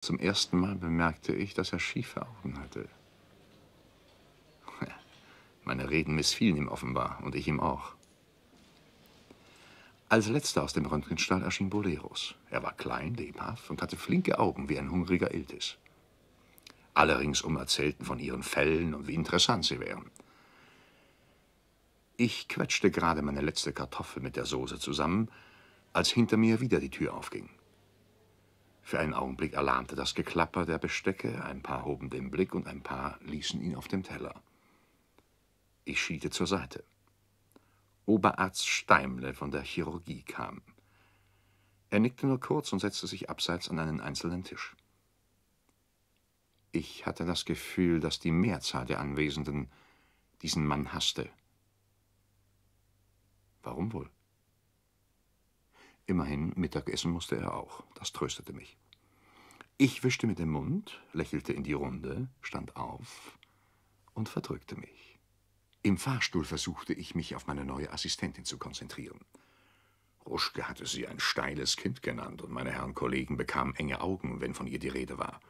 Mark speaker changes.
Speaker 1: Zum ersten Mal bemerkte ich, dass er schiefe Augen hatte. Meine Reden missfielen ihm offenbar und ich ihm auch. Als letzter aus dem Röntgenstall erschien Boleros. Er war klein, lebhaft und hatte flinke Augen wie ein hungriger Iltis. Alle ringsum erzählten von ihren Fällen und wie interessant sie wären. Ich quetschte gerade meine letzte Kartoffel mit der Soße zusammen, als hinter mir wieder die Tür aufging. Für einen Augenblick erlahmte das Geklapper der Bestecke, ein paar hoben den Blick und ein paar ließen ihn auf dem Teller. Ich schielte zur Seite. Oberarzt Steimle von der Chirurgie kam. Er nickte nur kurz und setzte sich abseits an einen einzelnen Tisch. Ich hatte das Gefühl, dass die Mehrzahl der Anwesenden diesen Mann hasste. Warum wohl? Immerhin, Mittagessen musste er auch. Das tröstete mich. Ich wischte mit dem Mund, lächelte in die Runde, stand auf und verdrückte mich. Im Fahrstuhl versuchte ich, mich auf meine neue Assistentin zu konzentrieren. Ruschke hatte sie ein steiles Kind genannt, und meine Herren Kollegen bekamen enge Augen, wenn von ihr die Rede war.